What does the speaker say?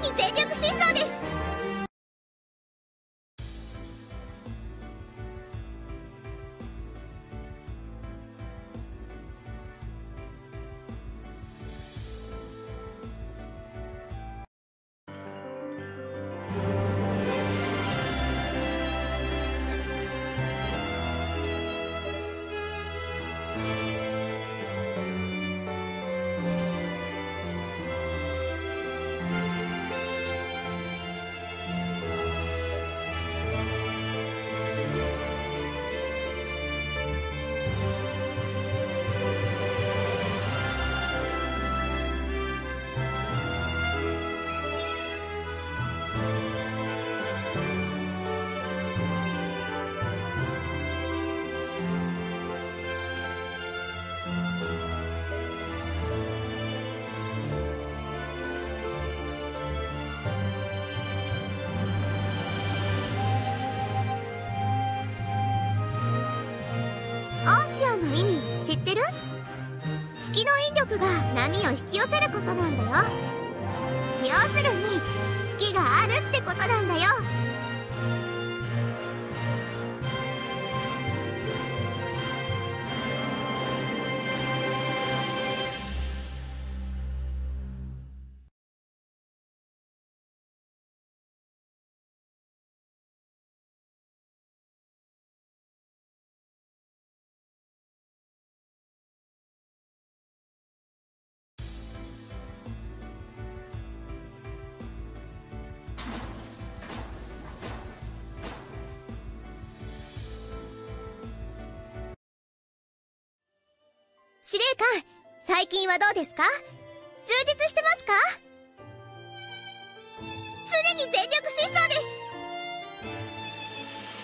に全力疾走です。の意味知ってる月の引力が波を引き寄せることなん。だよ要するに月があるってことなん。だよ司令官最近はどうですか？充実してますか？常に全力疾走